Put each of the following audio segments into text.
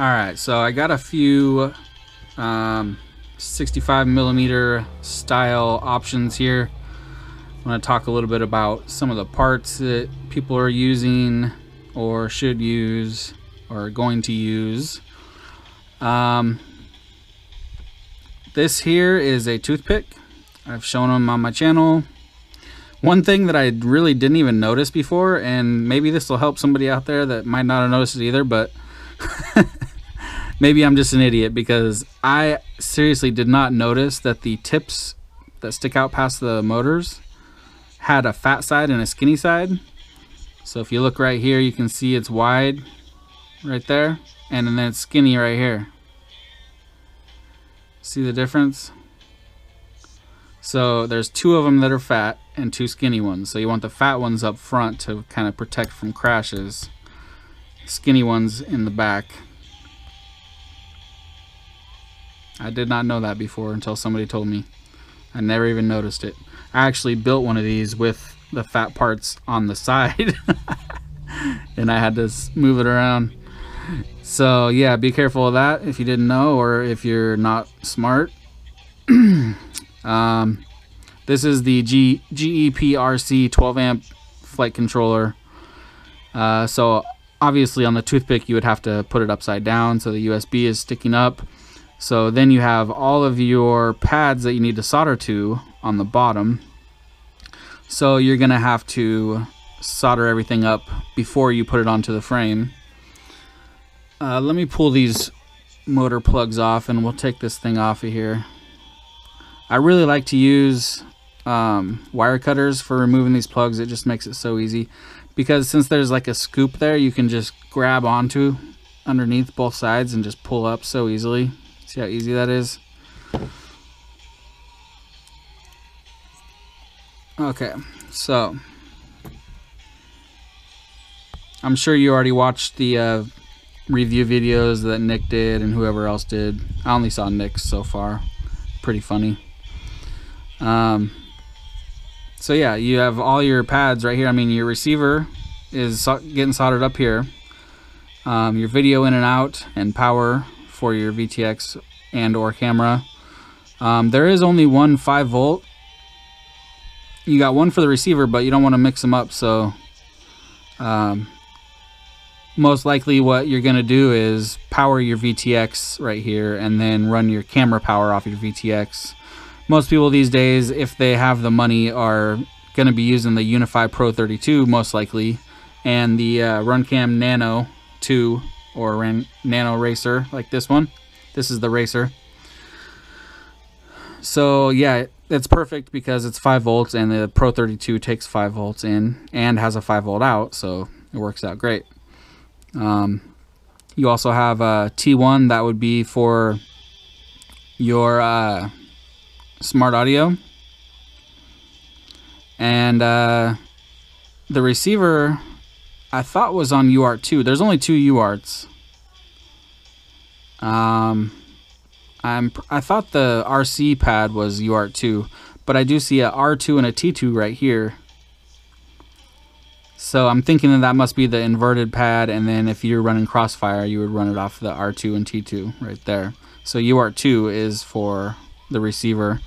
Alright, so I got a few um, 65 millimeter style options here. I'm going to talk a little bit about some of the parts that people are using or should use or going to use. Um, this here is a toothpick. I've shown them on my channel. One thing that I really didn't even notice before, and maybe this will help somebody out there that might not have noticed it either, but maybe I'm just an idiot because I seriously did not notice that the tips that stick out past the motors had a fat side and a skinny side. So if you look right here, you can see it's wide right there, and then it's skinny right here. See the difference? So there's two of them that are fat and two skinny ones. So you want the fat ones up front to kind of protect from crashes. Skinny ones in the back. I did not know that before until somebody told me. I never even noticed it. I actually built one of these with the fat parts on the side. and I had to move it around. So yeah, be careful of that if you didn't know or if you're not smart. um, this is the G GEPRC 12 amp flight controller. Uh, so obviously on the toothpick you would have to put it upside down so the USB is sticking up. So then you have all of your pads that you need to solder to on the bottom. So you're going to have to solder everything up before you put it onto the frame. Uh, let me pull these motor plugs off and we'll take this thing off of here. I really like to use um, wire cutters for removing these plugs. It just makes it so easy. Because since there's like a scoop there, you can just grab onto underneath both sides and just pull up so easily. See how easy that is? Okay, so I'm sure you already watched the uh, review videos that Nick did and whoever else did. I only saw Nick's so far. Pretty funny. Um, so yeah, you have all your pads right here. I mean, your receiver is getting soldered up here. Um, your video in and out and power for your VTX and or camera. Um, there is only one 5 volt. You got one for the receiver, but you don't want to mix them up. So um, most likely what you're going to do is power your VTX right here and then run your camera power off your VTX. Most people these days, if they have the money, are going to be using the Unify Pro 32 most likely and the uh, Runcam Nano 2 or Ran Nano Racer like this one. This is the Racer. So yeah, it's perfect because it's 5 volts and the Pro 32 takes 5 volts in and has a 5 volt out, so it works out great. Um, you also have a T1 that would be for your uh, smart audio. And uh, the receiver I thought was on UART2. There's only two UARTs. Um, I'm I thought the RC pad was UART2, but I do see a R2 and a T2 right here. So I'm thinking that that must be the inverted pad, and then if you're running Crossfire, you would run it off the R2 and T2 right there. So UART2 is for the receiver.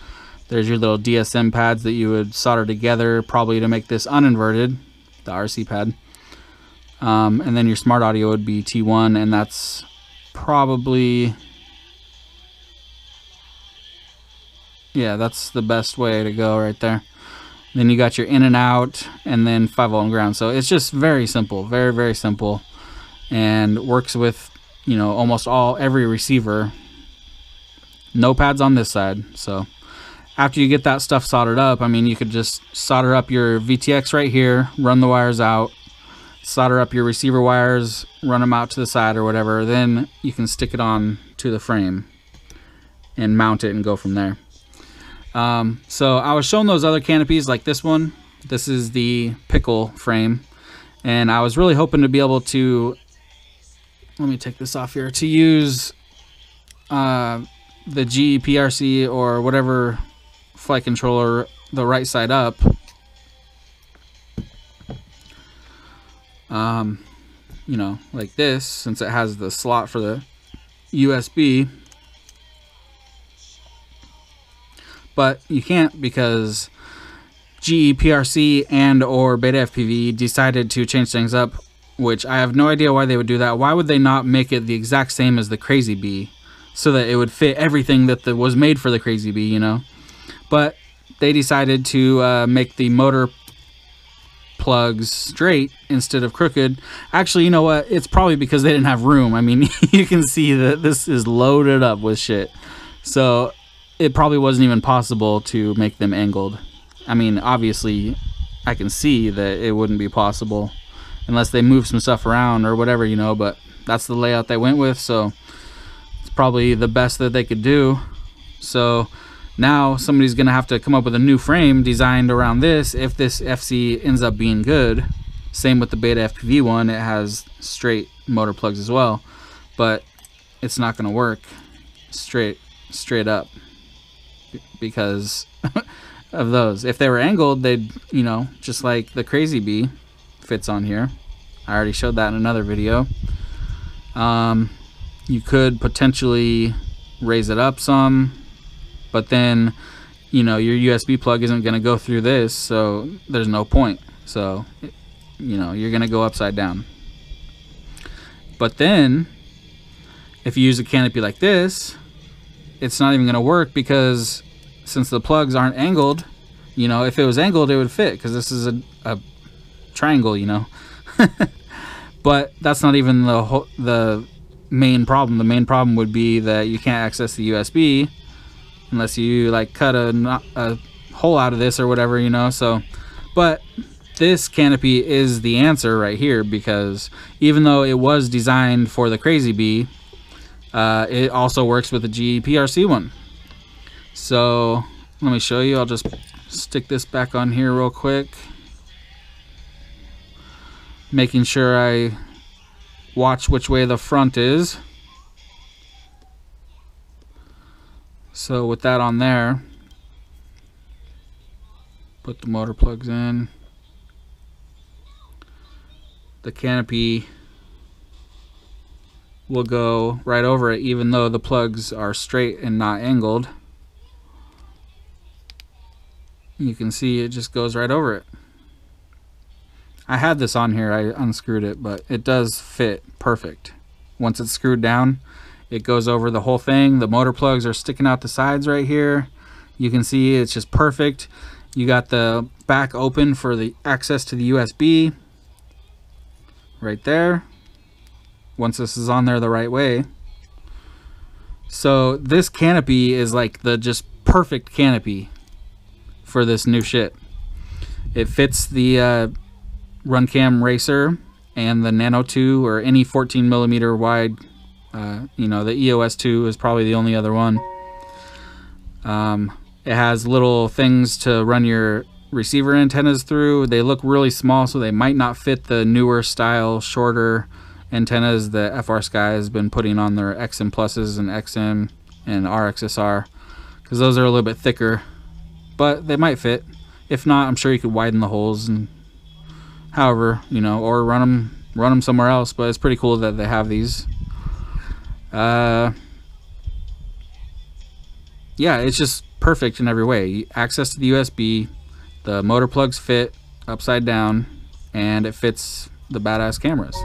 There's your little DSM pads that you would solder together, probably to make this uninverted, the RC pad. Um, and then your smart audio would be T1, and that's probably yeah, that's the best way to go right there. Then you got your in and out, and then 5 volt and ground. So it's just very simple, very, very simple, and works with, you know, almost all, every receiver. No pads on this side. So after you get that stuff soldered up, I mean, you could just solder up your VTX right here, run the wires out, solder up your receiver wires, run them out to the side or whatever. Then you can stick it on to the frame and mount it and go from there. Um, so I was showing those other canopies like this one. This is the pickle frame. And I was really hoping to be able to, let me take this off here, to use uh, the GPRC or whatever flight controller the right side up. Um, you know, like this, since it has the slot for the USB but you can't because GEPRC and or Beta FPV decided to change things up, which I have no idea why they would do that. Why would they not make it the exact same as the Crazy Bee so that it would fit everything that the, was made for the Crazy Bee, you know? But they decided to uh, make the motor plugs straight instead of crooked. Actually, you know what? It's probably because they didn't have room. I mean, you can see that this is loaded up with shit. So it probably wasn't even possible to make them angled. I mean, obviously, I can see that it wouldn't be possible unless they move some stuff around or whatever, you know, but that's the layout they went with, so it's probably the best that they could do. So now somebody's going to have to come up with a new frame designed around this if this FC ends up being good. Same with the Beta FPV one, it has straight motor plugs as well, but it's not going to work straight straight up because of those. If they were angled, they'd, you know, just like the Crazy Bee fits on here. I already showed that in another video. Um, you could potentially raise it up some, but then, you know, your USB plug isn't going to go through this, so there's no point. So, you know, you're going to go upside down. But then, if you use a canopy like this, it's not even going to work because since the plugs aren't angled, you know, if it was angled, it would fit because this is a, a triangle, you know. but that's not even the ho- the main problem. The main problem would be that you can't access the USB unless you like cut a, a hole out of this or whatever, you know. So, but this canopy is the answer right here because even though it was designed for the Crazy Bee, uh, it also works with the GEPRC one. So let me show you. I'll just stick this back on here real quick. Making sure I watch which way the front is. So with that on there, put the motor plugs in. The canopy will go right over it even though the plugs are straight and not angled you can see it just goes right over it. I had this on here, I unscrewed it, but it does fit perfect. Once it's screwed down, it goes over the whole thing. The motor plugs are sticking out the sides right here. You can see it's just perfect. You got the back open for the access to the USB right there. Once this is on there the right way. So this canopy is like the just perfect canopy for this new shit. It fits the uh, Runcam Racer and the Nano 2 or any 14 millimeter wide. Uh, you know, the EOS 2 is probably the only other one. Um, it has little things to run your receiver antennas through. They look really small, so they might not fit the newer style, shorter antennas that FrSky has been putting on their XM Pluses and XM and RXSR because those are a little bit thicker but they might fit. If not, I'm sure you could widen the holes and however, you know, or run them run them somewhere else, but it's pretty cool that they have these. Uh yeah, it's just perfect in every way. Access to the USB, the motor plugs fit upside down, and it fits the badass cameras.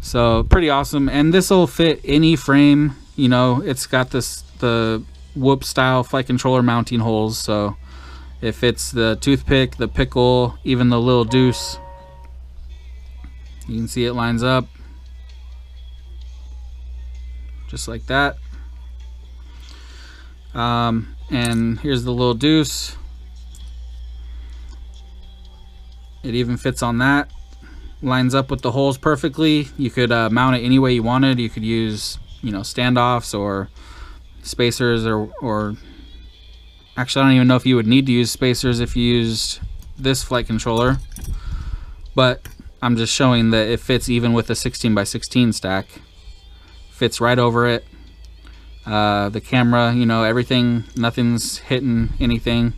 So pretty awesome, and this will fit any frame. You know, it's got this the whoop style flight controller mounting holes so it fits the toothpick the pickle even the little deuce you can see it lines up just like that. Um, and here's the little deuce. It even fits on that. Lines up with the holes perfectly. You could uh, mount it any way you wanted. You could use you know standoffs or spacers or, or actually I don't even know if you would need to use spacers if you used this flight controller but I'm just showing that it fits even with a 16 by 16 stack fits right over it uh, the camera you know everything nothing's hitting anything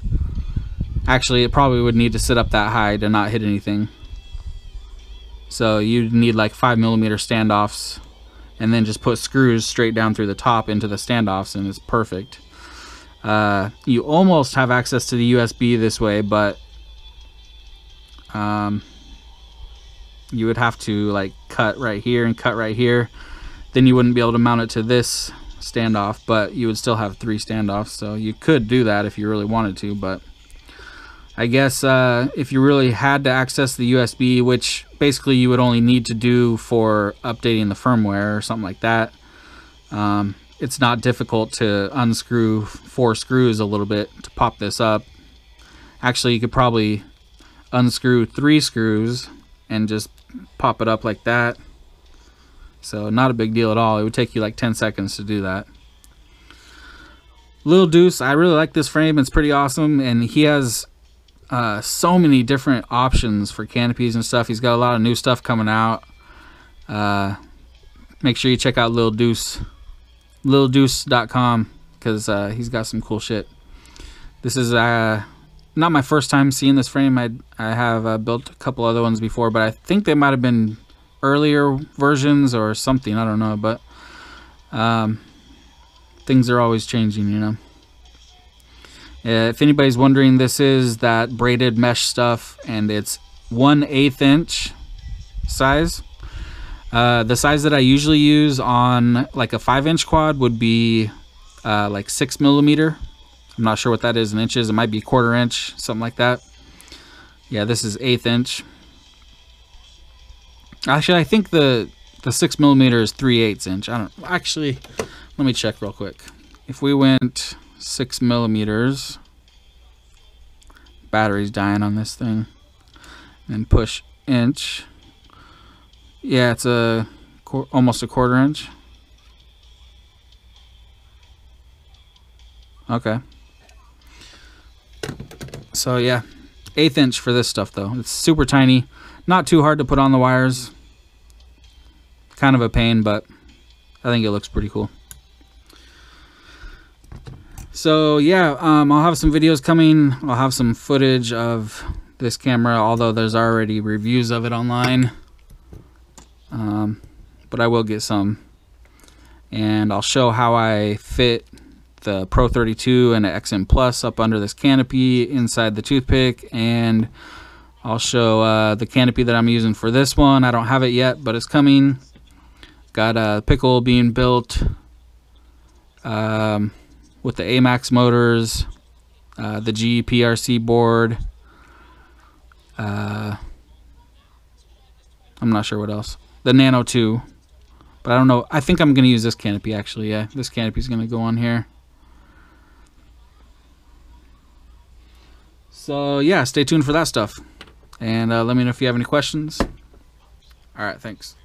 actually it probably would need to sit up that high to not hit anything so you need like five millimeter standoffs and then just put screws straight down through the top into the standoffs and it's perfect. Uh, you almost have access to the USB this way, but um, you would have to like cut right here and cut right here. Then you wouldn't be able to mount it to this standoff, but you would still have three standoffs. So you could do that if you really wanted to, but I guess uh, if you really had to access the USB, which basically you would only need to do for updating the firmware or something like that, um, it's not difficult to unscrew four screws a little bit to pop this up. Actually, you could probably unscrew three screws and just pop it up like that. So not a big deal at all. It would take you like 10 seconds to do that. Lil Deuce, I really like this frame. It's pretty awesome. And he has uh, so many different options for canopies and stuff. He's got a lot of new stuff coming out. Uh, make sure you check out Lil Deuce, lildeuce.com, because uh, he's got some cool shit. This is uh, not my first time seeing this frame. I I have uh, built a couple other ones before, but I think they might have been earlier versions or something. I don't know, but um, things are always changing, you know. Uh, if anybody's wondering, this is that braided mesh stuff, and it's one eighth inch size. Uh, the size that I usually use on like a five inch quad would be uh, like six millimeter. I'm not sure what that is in inches. It might be quarter inch, something like that. Yeah, this is eighth inch. Actually, I think the the six millimeter is three eighths inch. I don't actually. Let me check real quick. If we went six millimeters, battery's dying on this thing, and push inch. Yeah, it's a almost a quarter inch. Okay. So yeah, eighth inch for this stuff though. It's super tiny, not too hard to put on the wires. Kind of a pain, but I think it looks pretty cool. So yeah, um, I'll have some videos coming. I'll have some footage of this camera, although there's already reviews of it online. Um, but I will get some. And I'll show how I fit the Pro 32 and an XM Plus up under this canopy inside the toothpick. And I'll show uh, the canopy that I'm using for this one. I don't have it yet, but it's coming. Got a pickle being built. Um, with the AMAX motors, uh, the GPRC board. Uh, I'm not sure what else. The Nano 2. But I don't know. I think I'm going to use this canopy actually. Yeah, this canopy is going to go on here. So yeah, stay tuned for that stuff. And uh, let me know if you have any questions. All right, thanks.